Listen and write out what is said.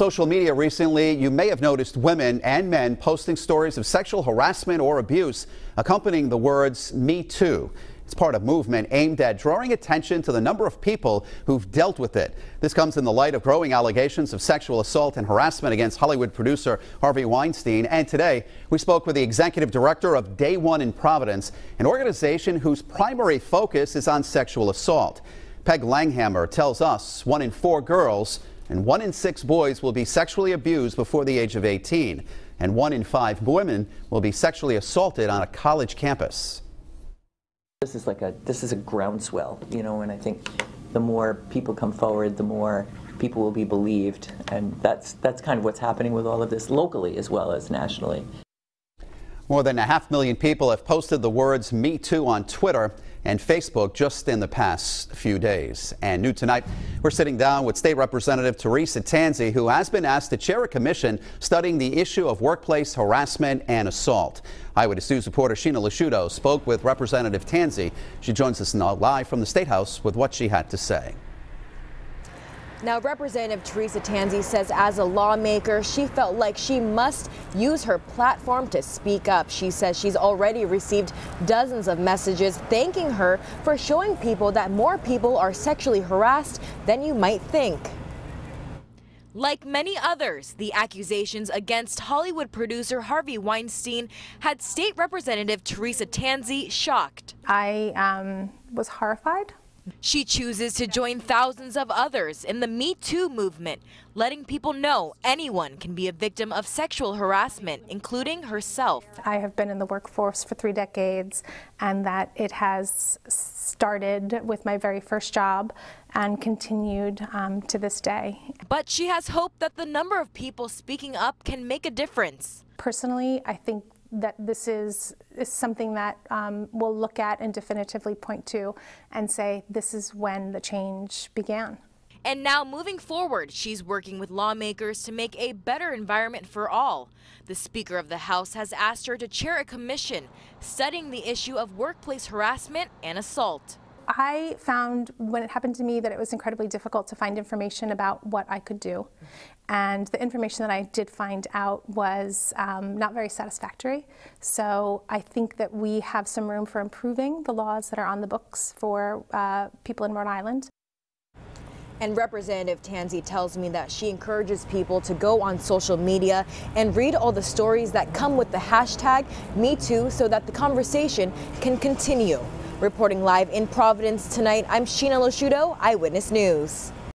Social media recently, you may have noticed women and men posting stories of sexual harassment or abuse accompanying the words Me Too. It's part of a movement aimed at drawing attention to the number of people who've dealt with it. This comes in the light of growing allegations of sexual assault and harassment against Hollywood producer Harvey Weinstein. And today, we spoke with the executive director of Day One in Providence, an organization whose primary focus is on sexual assault. Peg Langhammer tells us one in four girls and one in six boys will be sexually abused before the age of 18, and one in five women will be sexually assaulted on a college campus. This is like a this is a groundswell, you know, and I think the more people come forward, the more people will be believed, and that's that's kind of what's happening with all of this locally as well as nationally. More than a half million people have posted the words Me Too on Twitter and Facebook just in the past few days. And new tonight, we're sitting down with State Representative Teresa Tanzi, who has been asked to chair a commission studying the issue of workplace harassment and assault. Eyewitness News reporter Sheena Lasciuto spoke with Representative Tanzi. She joins us now live from the State House with what she had to say. Now, Representative Teresa Tanzi says as a lawmaker, she felt like she must use her platform to speak up. She says she's already received dozens of messages thanking her for showing people that more people are sexually harassed than you might think. Like many others, the accusations against Hollywood producer Harvey Weinstein had State Representative Teresa Tanzi shocked. I um, was horrified she chooses to join thousands of others in the Me Too movement, letting people know anyone can be a victim of sexual harassment, including herself. I have been in the workforce for three decades, and that it has started with my very first job and continued um, to this day. But she has hope that the number of people speaking up can make a difference. Personally, I think that this is, is something that um, we'll look at and definitively point to and say this is when the change began. And now moving forward, she's working with lawmakers to make a better environment for all. The Speaker of the House has asked her to chair a commission studying the issue of workplace harassment and assault. I found when it happened to me that it was incredibly difficult to find information about what I could do. And the information that I did find out was um, not very satisfactory. So I think that we have some room for improving the laws that are on the books for uh, people in Rhode Island. And Representative Tanzi tells me that she encourages people to go on social media and read all the stories that come with the hashtag MeToo so that the conversation can continue. Reporting live in Providence tonight, I'm Sheena Lasciuto, Eyewitness News.